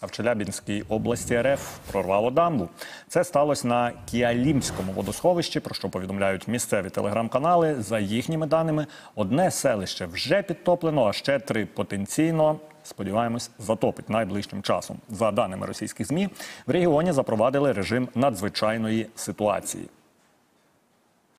А в Челябінській області РФ прорвало дамбу. Це сталося на Кіалімському водосховищі, про що повідомляють місцеві телеграм-канали. За їхніми даними, одне селище вже підтоплено, а ще три потенційно. Сподіваємось, затопить найближчим часом. За даними російських змі, в регіоні запровадили режим надзвичайної ситуації.